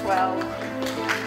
12.